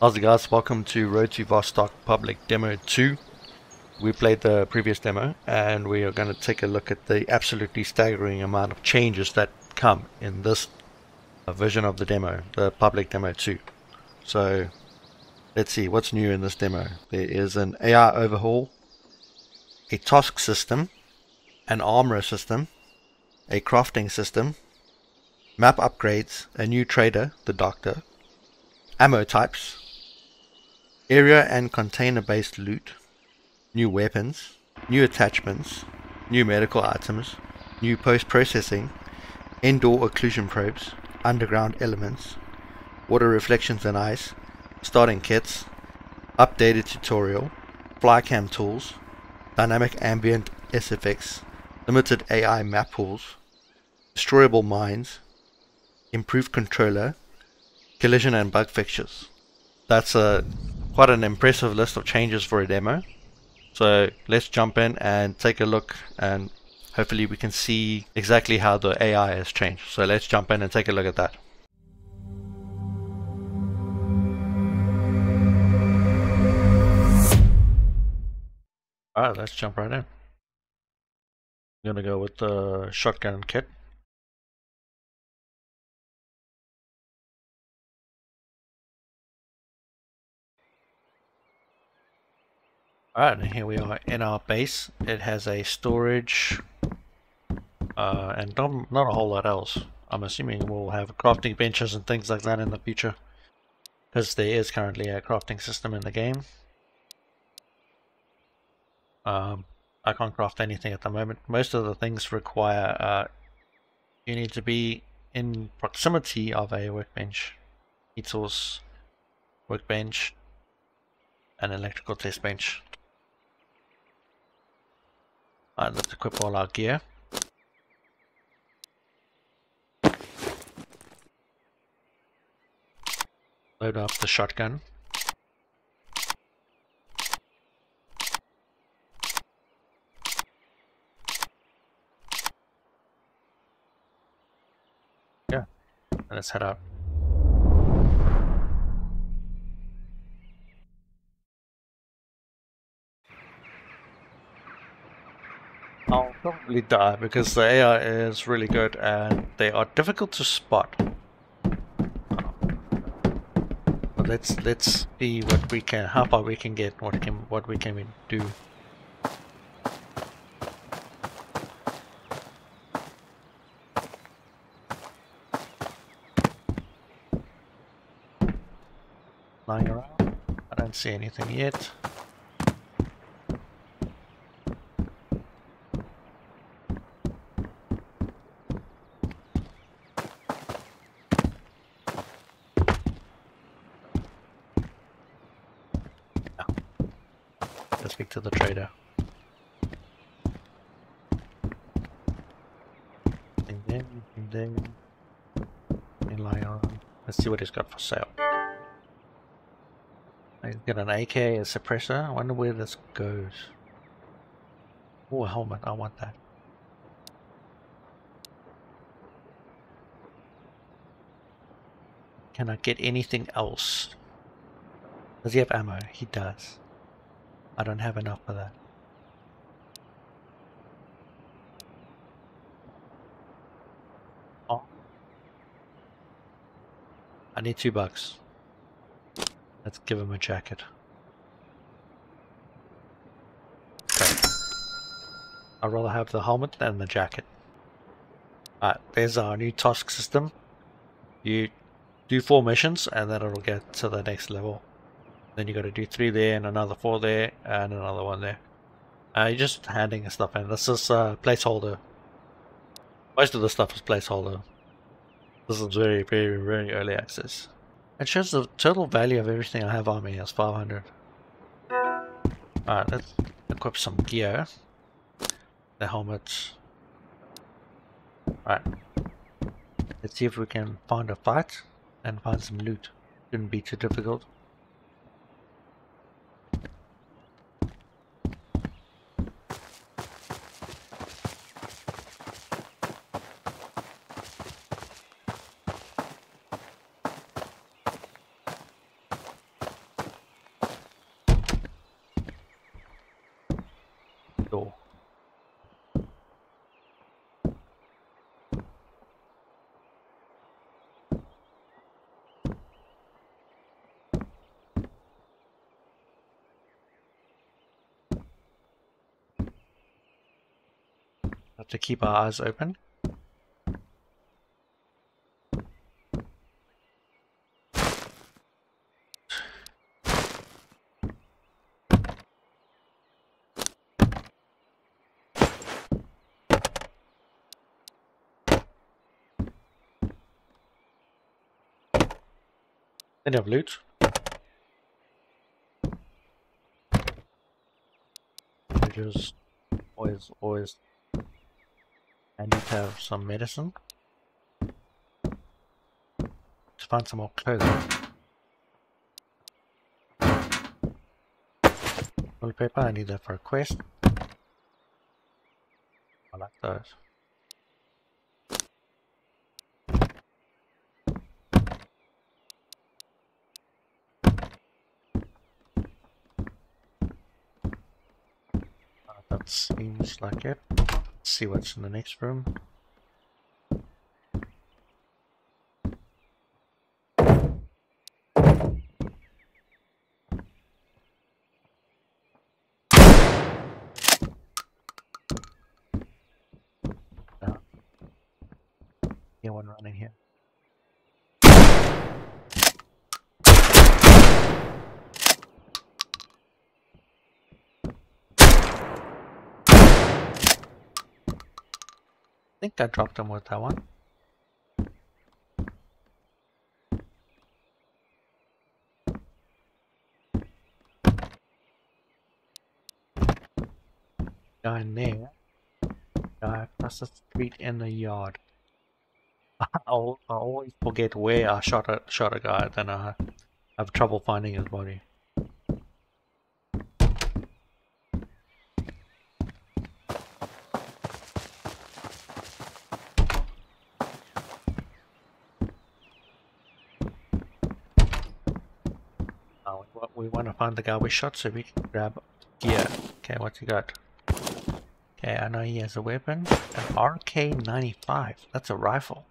How's it guys? Welcome to Road to Vostok Public Demo 2. We played the previous demo and we are going to take a look at the absolutely staggering amount of changes that come in this uh, version of the demo, the public demo 2. So let's see what's new in this demo. There is an AI overhaul, a task system, an armor system, a crafting system, map upgrades, a new trader, the doctor, ammo types, area and container based loot, new weapons, new attachments, new medical items, new post processing, indoor occlusion probes, underground elements, water reflections and ice, starting kits, updated tutorial, flycam tools, dynamic ambient SFX, limited AI map pools, destroyable mines, improved controller, collision and bug fixtures. That's a quite an impressive list of changes for a demo. So let's jump in and take a look and hopefully we can see exactly how the AI has changed. So let's jump in and take a look at that. Alright, let's jump right in. I'm gonna go with the shotgun kit. Alright, here we are in our base. It has a storage uh, and not, not a whole lot else. I'm assuming we'll have crafting benches and things like that in the future. Because there is currently a crafting system in the game. Um, I can't craft anything at the moment. Most of the things require uh, you need to be in proximity of a workbench. Heat source, workbench, an electrical test bench. Alright, let's equip all our gear. Load up the shotgun. Yeah, let's head out. Die because the AI is really good and they are difficult to spot. But let's let's see what we can, how far we can get, what can what we can do. Lying around, I don't see anything yet. To the trader. Ding ding, on. Let's see what he's got for sale. I get an AK, a suppressor. I wonder where this goes. Oh, a helmet. I want that. Can I get anything else? Does he have ammo? He does. I don't have enough for that. Oh. I need two bucks. Let's give him a jacket. Okay. I'd rather have the helmet than the jacket. Alright, there's our new task system. You do four missions and then it'll get to the next level. Then you got to do three there and another four there and another one there. Uh, you're just handing stuff in. This is a placeholder. Most of the stuff is placeholder. This is very, very, very early access. It shows the total value of everything I have on me is 500. Alright, let's equip some gear. The helmets. Alright. Let's see if we can find a fight and find some loot. Shouldn't be too difficult. Have to keep our eyes open. Plenty of loot. Just always, always. I need to have some medicine. To find some more clothing. Toilet paper, I need that for a quest. I like those. That seems like it. Let's see what's in the next room. No. Yeah, one running here. Think I dropped him with that one. Guy in there. Guy across the street in the yard. I always forget where I shot a shot a guy, then I have trouble finding his body. Oh, to find the guy we shot so we can grab gear. Okay, what's he got? Okay, I know he has a weapon. An RK-95. That's a rifle.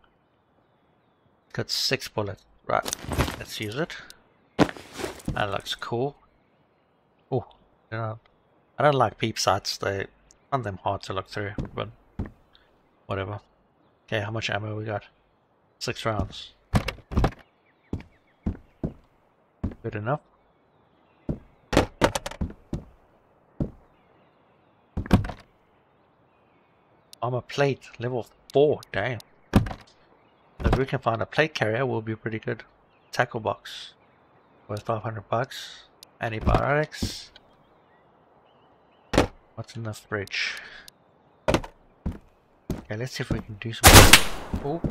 Got six bullets. Right, let's use it. That looks cool. Oh, you know, I don't like peep sights. They find them hard to look through, but whatever. Okay, how much ammo we got? Six rounds. Good enough. Armor plate, level 4, damn. If we can find a plate carrier, we'll be pretty good. Tackle box, worth 500 bucks. Antibiotics. What's in the fridge? Okay, let's see if we can do some. Oh.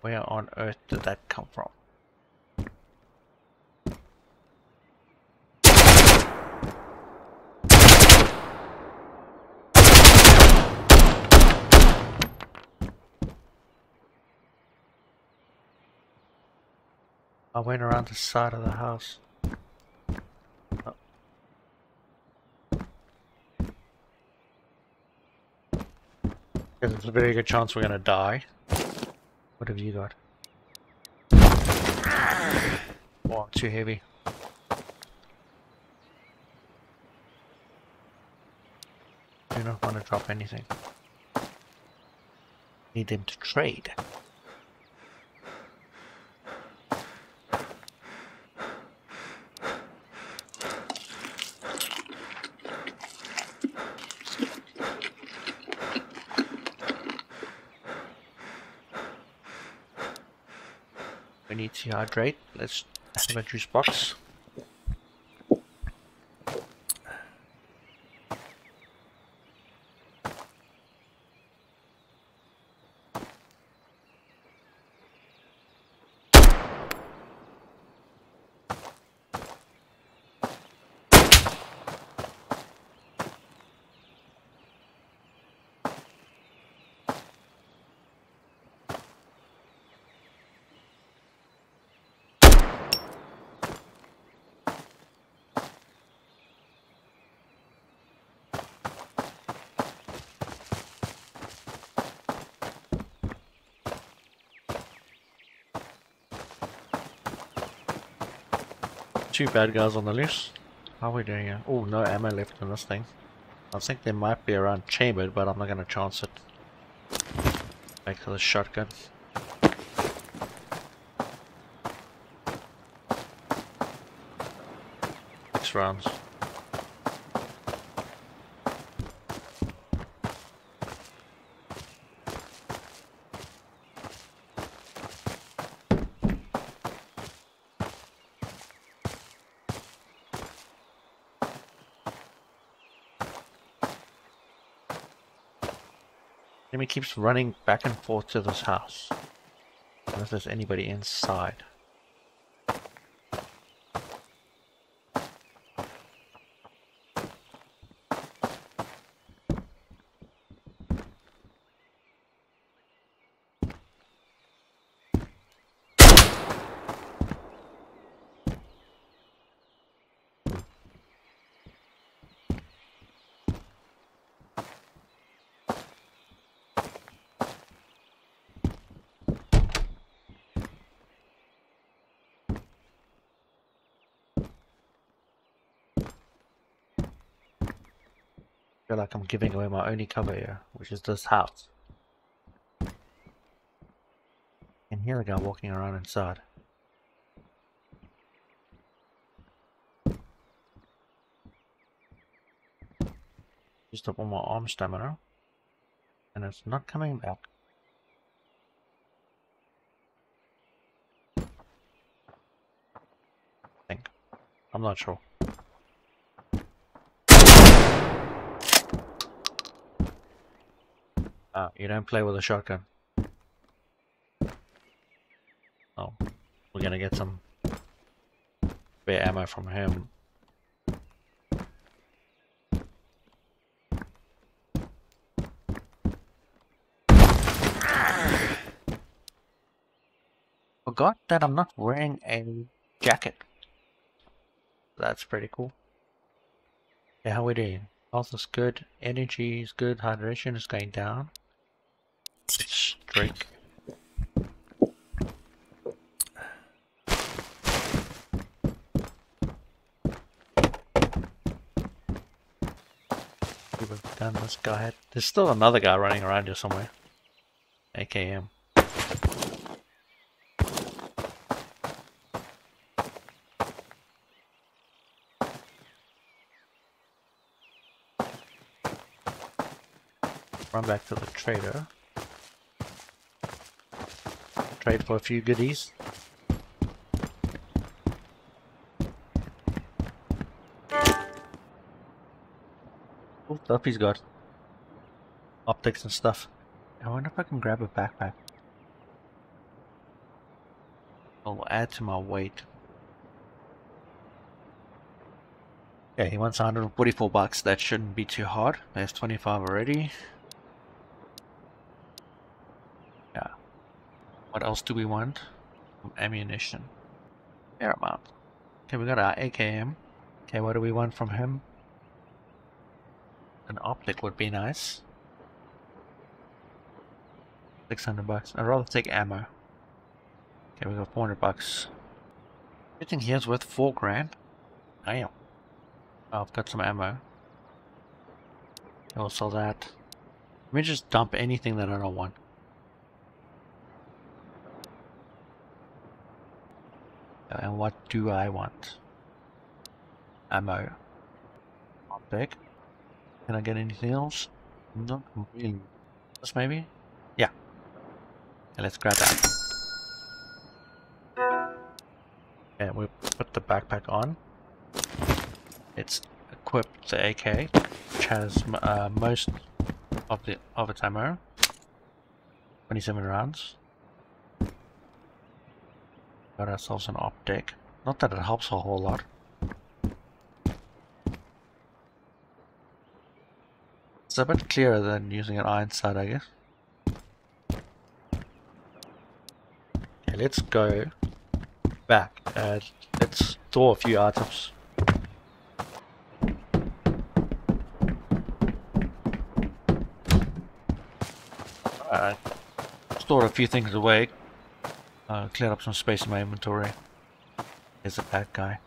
Where on earth did that come from? I went around the side of the house. Oh. There's a very good chance we're gonna die. What have you got? Oh, too heavy. Do not want to drop anything. Need them to trade. We hydrate. Let's have a juice box. Two bad guys on the loose. How are we doing here? Oh, no ammo left in this thing. I think there might be around chambered, but I'm not to chance it. Back to the shotgun. Six rounds. Jimmy keeps running back and forth to this house. If there's anybody inside. Feel like I'm giving away my only cover here, which is this house. And here the guy walking around inside. Just up on my arm stamina. And it's not coming back. I think. I'm not sure. Ah, you don't play with a shotgun. Oh, we're gonna get some spare ammo from him. Forgot that I'm not wearing a jacket. That's pretty cool. Yeah, how we doing? Health is good, energy is good, hydration is going down. Drink. We've done this guy. There's still another guy running around here somewhere. AKM. Run back to the trader. Trade for a few goodies. Cool stuff he's got. Optics and stuff. I wonder if I can grab a backpack. I'll add to my weight. Okay, he wants 144 bucks. That shouldn't be too hard. There's 25 already. What else do we want? Ammunition. Fair amount. Okay, we got our AKM. Okay, what do we want from him? An optic would be nice. 600 bucks. I'd rather take ammo. Okay, we got 400 bucks. Everything here's worth 4 grand. Damn. Oh, I've got some ammo. I'll sell that. Let me just dump anything that I don't want. And what do I want? Ammo. Optic. Can I get anything else? Not really. This maybe? Yeah. Let's grab that. And we put the backpack on. It's equipped to AK, which has uh, most of the of its ammo. 27 rounds got ourselves an optic. Not that it helps a whole lot. It's a bit clearer than using an iron sight, I guess. Okay, let's go back and let's store a few items. Alright, stored a few things away uh, clear up some space in my inventory. Is it that guy?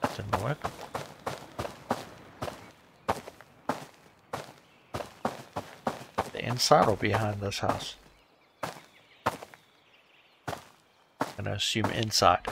That didn't work. The inside or behind this house? I'm gonna assume inside.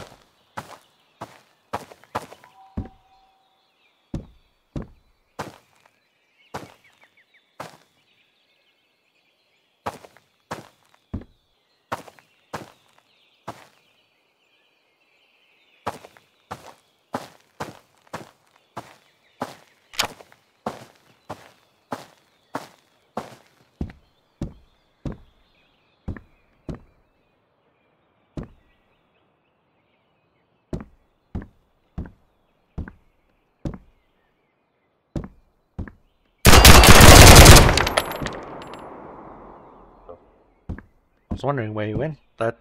Was wondering where you went. That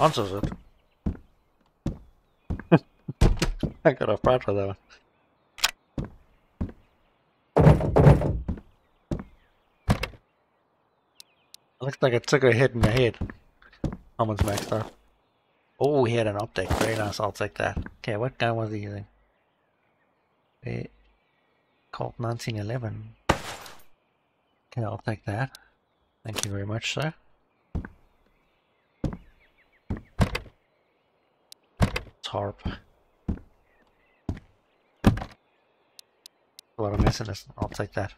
answers it. I got off proud for that one. Looks like it took a hit in the head. Someone's maxed out. Oh, he had an optic. Very nice. I'll take that. Okay, what gun was he using? It Colt 1911. Okay, I'll take that. Thank you very much, sir. Tarp. A lot of messiness. I'll take that.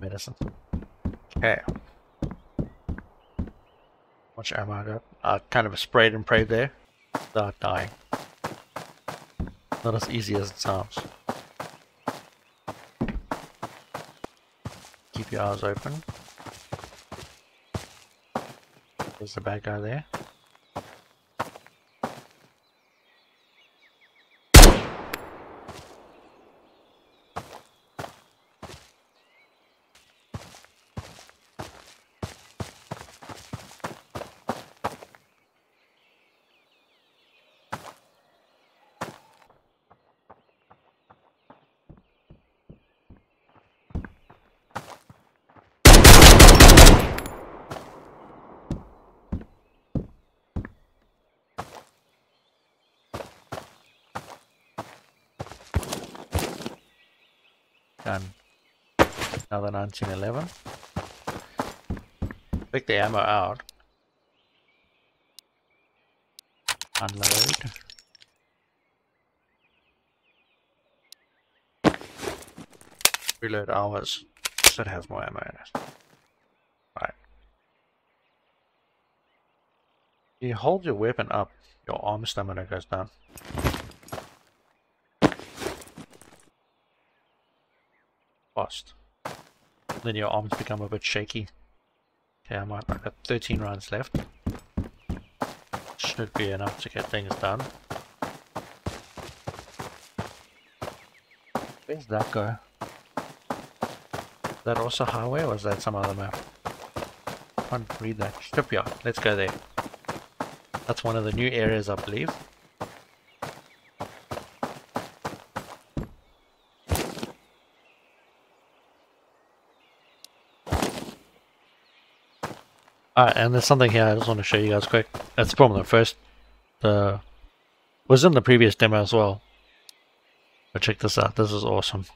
medicine. Okay much ammo I got. Uh, kind of sprayed and prayed there. Start dying. Not as easy as it sounds. Keep your eyes open. There's the bad guy there. Done. Another 1911. Pick the ammo out. Unload. Reload hours. Should have more ammo in it. Right. You hold your weapon up, your arm stamina goes down. Fast. Then your arms become a bit shaky. Okay, I might, I've got 13 rounds left. Should be enough to get things done. Where's that go? That also highway or is that some other map? Can't read that. Shipyard. Let's go there. That's one of the new areas I believe. Alright, and there's something here I just want to show you guys quick. It's the first, the, was in the previous demo as well. But check this out, this is awesome.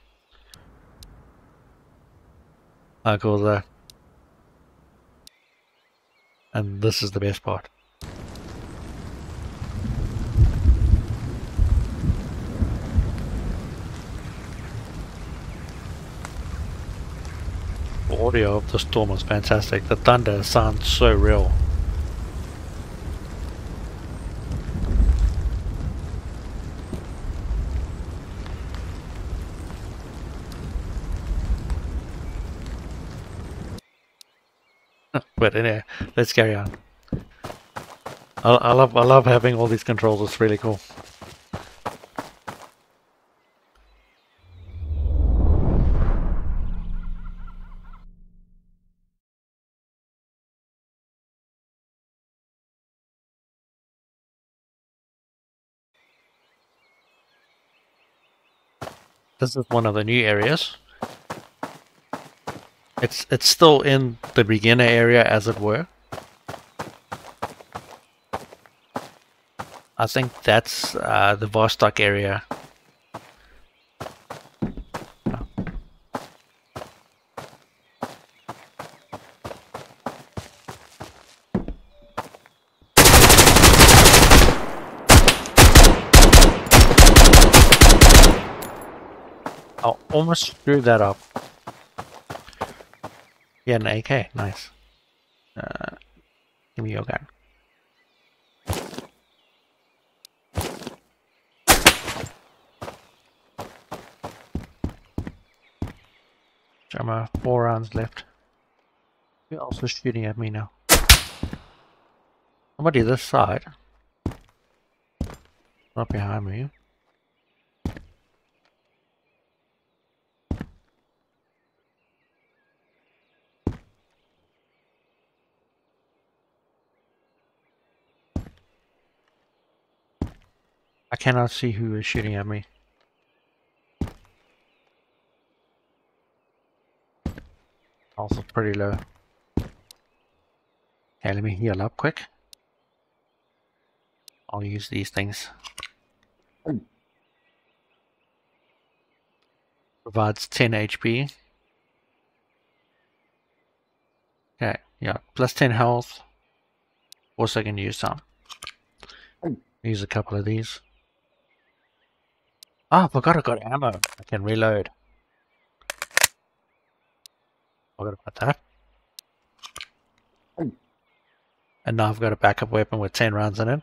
How cool there. And this is the best part. Audio of the storm was fantastic. The thunder sounds so real. but anyway, let's carry on. I, I love I love having all these controls. It's really cool. This is one of the new areas. It's it's still in the beginner area as it were. I think that's uh, the Vostok area. I almost screwed that up. Yeah, an AK. Nice. Uh, give me your gun. Jammer, four rounds left. You're also shooting at me now. Somebody this side. Not behind me. I cannot see who is shooting at me. Also pretty low. Okay, let me heal up quick. I'll use these things. Provides 10 HP. Okay, yeah, plus 10 health. Also can use some. Use a couple of these. Ah, I forgot I got ammo. I can reload. Forgot about that. And now I've got a backup weapon with 10 rounds in it.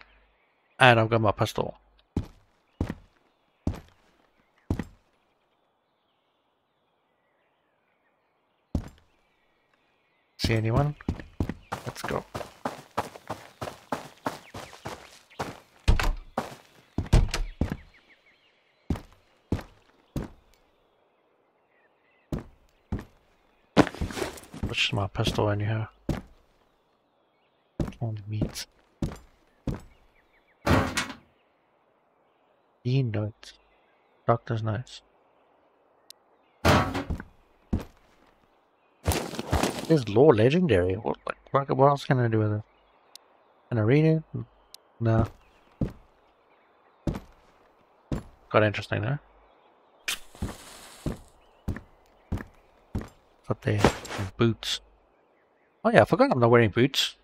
And I've got my pistol. See anyone? Let's go. My pistol anyhow? On the meat. Dean notes. Doctor's notes. This lore legendary. What, what, what else can I do with it? Can I read it? No. Got interesting there. Up there. Boots. Oh yeah, I forgot I'm not wearing boots.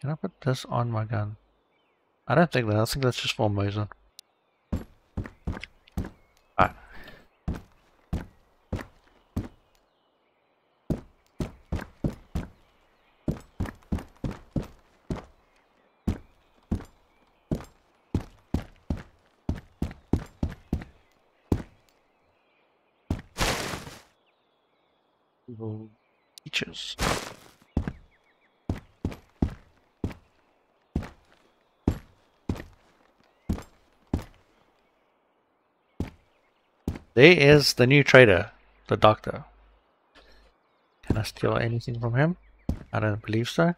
Can I put this on my gun? I don't think that. I think that's just for Mosin. Evil teachers. There is the new trader, the doctor. Can I steal anything from him? I don't believe so.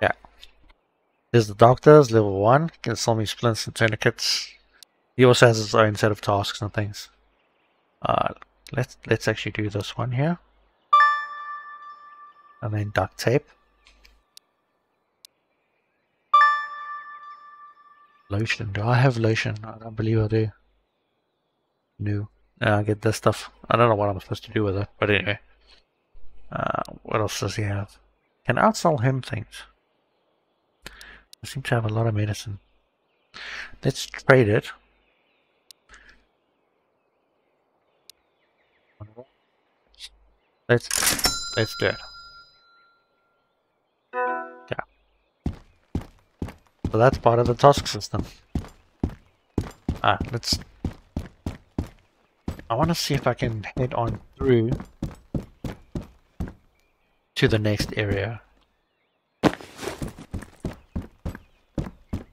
Yeah. There's the doctor's level 1. Can sell me splints and tourniquets. He also has his own set of tasks and things. Uh, let's let's actually do this one here. And then duct tape. Lotion. Do I have lotion? I don't believe I do. No. I get this stuff. I don't know what I'm supposed to do with it, but anyway. Uh, what else does he have? Can I sell him things? I seem to have a lot of medicine. Let's trade it. Let's let's do it. Yeah. So that's part of the task system. Ah, let's. I want to see if I can head on through to the next area.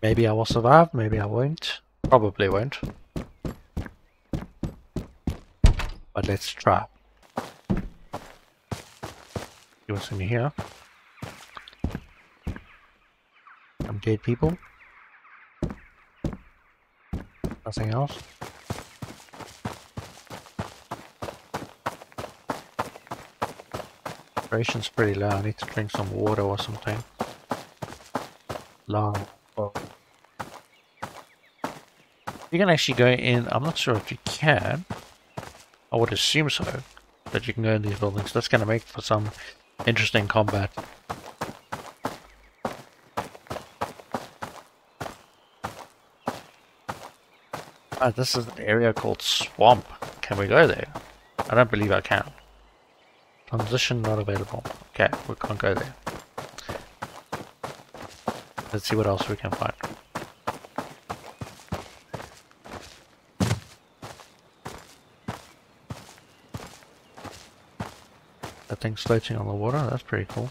Maybe I will survive, maybe I won't. Probably won't. But let's try. See what's in here. Some dead people. Nothing else? Vibration's pretty low. I need to drink some water or something. Low. Oh. You can actually go in. I'm not sure if you can. I would assume so. That you can go in these buildings. That's going to make for some interesting combat. Ah, this is an area called Swamp. Can we go there? I don't believe I can. Transition not available. Okay, we can't go there. Let's see what else we can find. Floating on the water, that's pretty cool.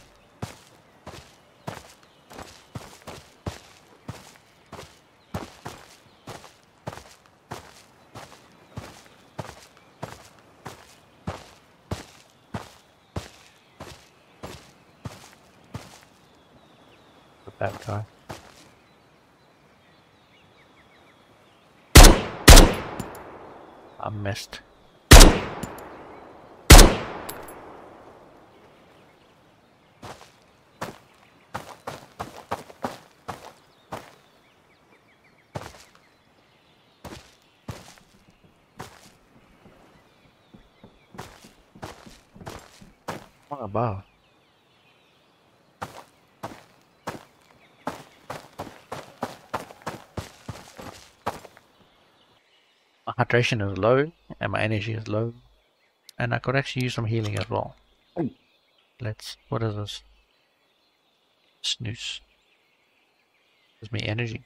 that guy. I missed. What about? hydration is low and my energy is low. And I could actually use some healing as well. Let's, what is this? Snooze. Gives me energy.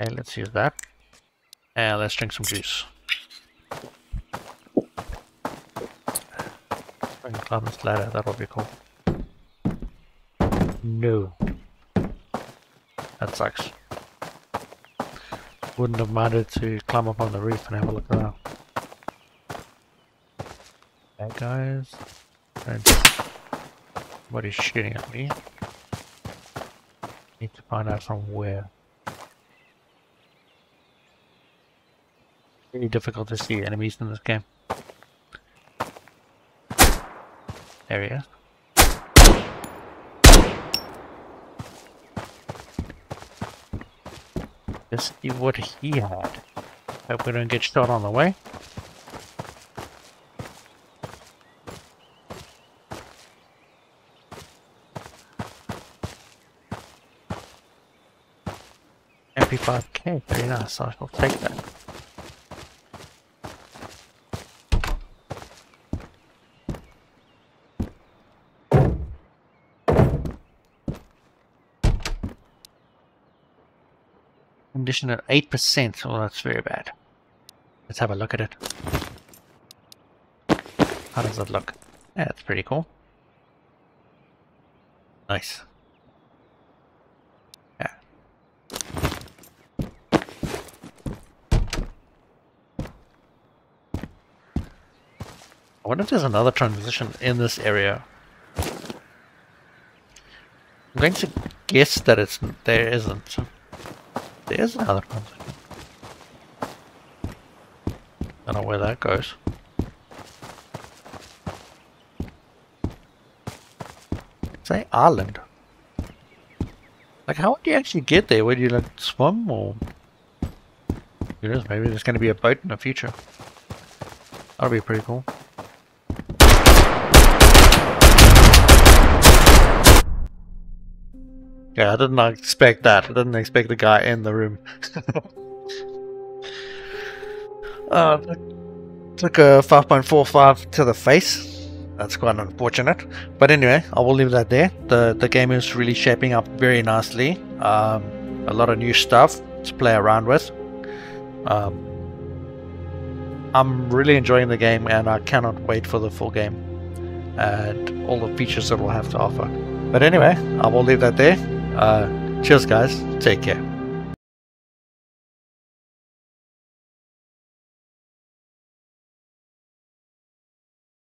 Okay, let's use that. And let's drink some juice. I can climb this ladder, that'll be cool. No. That sucks. Wouldn't have minded to climb up on the roof and have a look around. Bad guys. And somebody's shooting at me. Need to find out from where. Really difficult to see enemies in this game. Is. Let's see what he had. Hope we don't get shot on the way. MP5K, very nice, I shall take that. Condition at 8%. Well, that's very bad. Let's have a look at it. How does it look? Yeah, that's pretty cool. Nice. Yeah. I wonder if there's another transition in this area. I'm going to guess that it's there isn't. There's another one. I don't know where that goes. Say island. Like, how would you actually get there? Would you like swim or? Who knows? Maybe there's going to be a boat in the future. That'll be pretty cool. Yeah, I did not expect that. I didn't expect the guy in the room. uh, took a 5.45 to the face. That's quite unfortunate. But anyway, I will leave that there. The, the game is really shaping up very nicely. Um, a lot of new stuff to play around with. Um, I'm really enjoying the game and I cannot wait for the full game and all the features it will have to offer. But anyway, I will leave that there. Uh, cheers, guys. Take care.